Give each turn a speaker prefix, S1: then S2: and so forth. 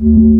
S1: you.